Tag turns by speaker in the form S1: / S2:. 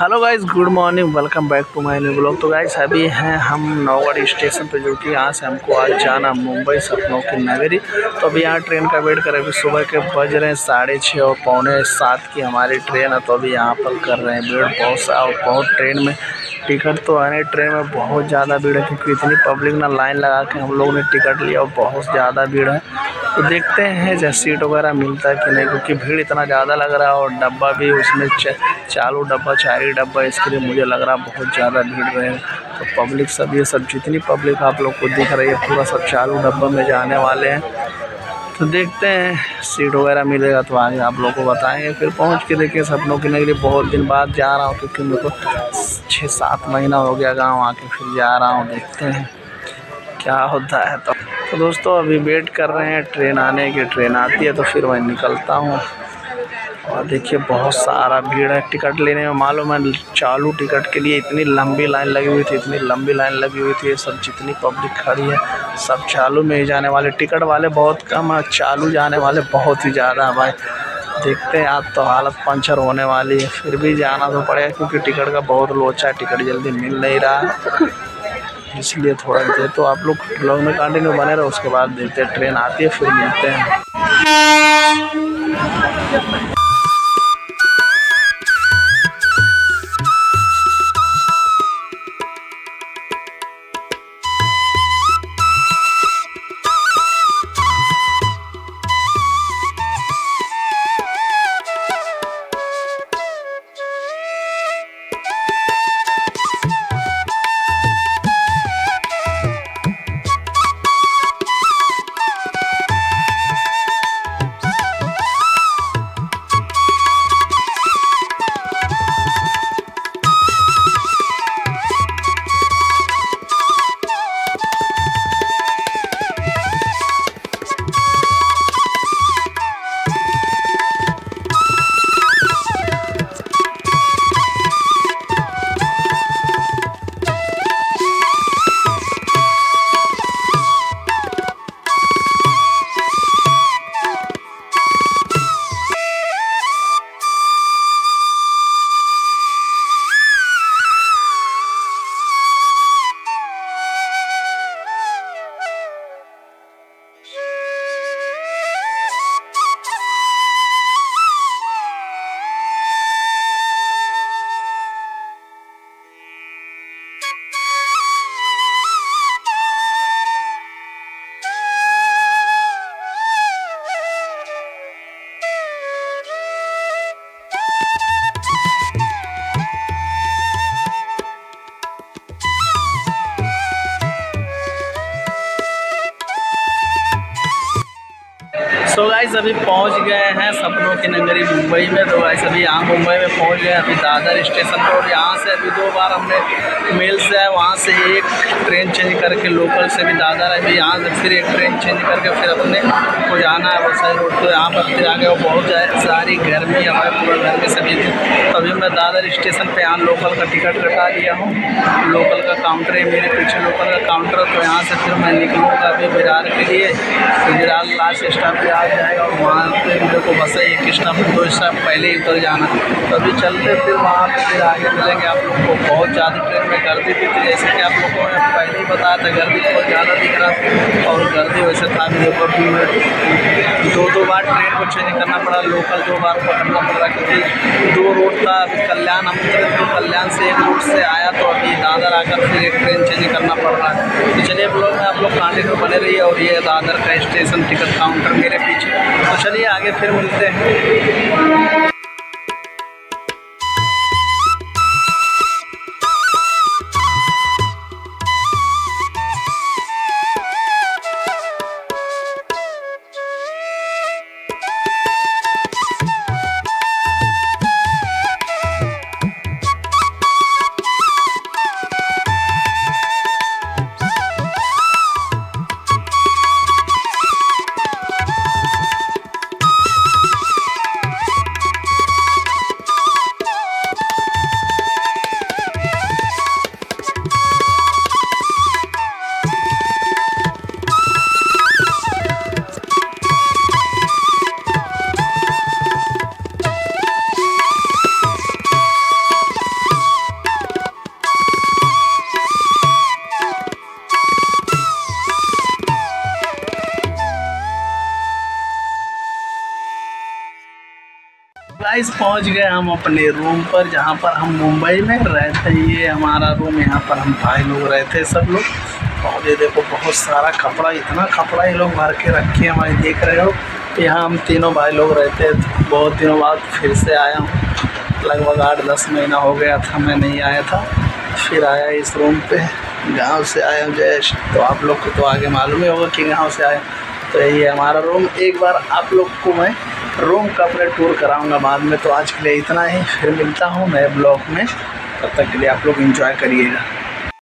S1: Hello guys, good morning, welcome back to my new blog. तो guys, अभी हैं हम नौगढ़ स्टेशन पे, जो कि यहाँ से हमको आज जाना मुंबई सपनों की नगरी। तो अभी यहाँ ट्रेन का वेट करें अभी सुबह के बज रहे हैं साढ़े छः और पौने सात की हमारी ट्रेन है। तो अभी यहाँ पर कर रहे हैं भीड़ बहुत सा, और बहुत ट्रेन में टिकट तो आने ट्रेन में बहुत ज़्यादा भीड़ है, क्योंकि इतनी पब्लिक ना लाइन लगा के हम लोग ने टिकट लिया और बहुत ज़्यादा भीड़ है। तो देखते हैं जैसे सीट वगैरह मिलता है कि नहीं, क्योंकि भीड़ इतना ज़्यादा लग रहा है और डब्बा भी उसमें चालू डब्बा, चार ही डब्बा, इसके लिए मुझे लग रहा है बहुत ज़्यादा भीड़ रहे तो पब्लिक सब, ये सब जितनी पब्लिक आप लोग को दिख रही है, पूरा सब चालू डब्बा में जाने वाले हैं। तो देखते हैं, सीट वगैरह मिलेगा तो आगे आप लोग को बताएँगे। फिर पहुँच के देखिए सपनों के नगरी बहुत दिन बाद जा रहा हूँ, क्योंकि मेरे को छः सात महीना हो गया गाँव आके फिर जा रहा हूँ, देखते हैं क्या होता है तो। तो दोस्तों, अभी वेट कर रहे हैं, ट्रेन आने की, ट्रेन आती है तो फिर मैं निकलता हूँ। और देखिए, बहुत सारा भीड़ है टिकट लेने में। मालूम है, चालू टिकट के लिए इतनी लंबी लाइन लगी हुई थी, इतनी लंबी लाइन लगी हुई थी। सब जितनी पब्लिक खड़ी है, सब चालू में ही जाने वाले। टिकट वाले बहुत कम है, चालू जाने वाले बहुत ही ज़्यादा है भाई। देखते हैं, आज तो हालत पंचर होने वाली है। फिर भी जाना तो पड़ेगा, क्योंकि टिकट का बहुत लोचा है, टिकट जल्दी मिल नहीं रहा। इसलिए थोड़ा देर तो आप लोग ब्लॉग में कंटिन्यू बने रहो, उसके बाद देखते हैं ट्रेन आती है, फिर मिलते हैं। सो गाइस अभी पहुँच गए हैं सपनों की नगरी मुंबई में। तो गाइस अभी यहाँ मुंबई में पहुँच गए अभी दादर स्टेशन पर और यहाँ से अभी दो बार हमने मेल से आए। वहाँ से एक ट्रेन चेंज करके लोकल से भी दादर अभी यहाँ से फिर एक ट्रेन चेंज करके फिर अपने को जाना है। वैसा रोड तो यहाँ पर फिर आगे वो बहुत सारी गर्मी हमारे पूरे घर के सभी अभी मैं दादर स्टेशन पर यहाँ लोकल का टिकट कटा लिया हूँ। लोकल का काउंटर है, मेरे पीछे लोकल का काउंटर तो यहाँ से फिर मैं निकलूँगा अभी बिरार के लिए। तो बिरार लास्ट स्टॉप पर आ जाएगा और वहाँ पे मेरे को बस है, एक स्टॉप दो स्टॉप पहले ही उतर जाना। तो अभी चलते फिर वहाँ पर फिर आगे मिलेंगे आप लोग को। बहुत ज़्यादा ट्रेन में गर्दी भी थी जैसे कि आप लोगों को पहले ही बताया था, गर्दी बहुत ज़्यादा दिख रहा और गर्दी वैसे था भी देखो दो बार ट्रेन को चेंज करना पड़ा लोकल दो बार पकड़ना पड़ रहा क्योंकि दो रोड था अभी कल्याण, हम तो कल्याण से एक रूट से आया तो अभी दादर आकर फिर एक ट्रेन चेंज करना पड़ रहा है। तो चलिए ब्लॉग में आप लोग कांटे बने रहिए और ये दादर का स्टेशन टिकट काउंटर मेरे पीछे। तो चलिए आगे फिर मिलते हैं। गाइस पहुँच गए हम अपने रूम पर, जहाँ पर हम मुंबई में रहते ये हमारा रूम यहाँ पर हम भाई लोग रहते सब लोग। और ये देखो, बहुत सारा कपड़ा, इतना कपड़ा ये लोग भर के रखे हैं हमारे देख रहे हो? यहाँ हम तीनों भाई लोग रहते हैं बहुत दिनों बाद फिर से आया हूँ। लगभग आठ दस महीना हो गया था, मैं नहीं आया था। फिर आया इस रूम पे, गाँव से आया हूँ जयेश तो आप लोग को तो आगे मालूम ही होगा कि गाँव से आया तो यही हमारा रूम एक बार आप लोग को मैं रूम का अपने टूर कराऊँगा बाद में तो आज के लिए इतना ही। फिर मिलता हूँ नए ब्लॉग में। तब तक के लिए आप लोग इंजॉय करिएगा।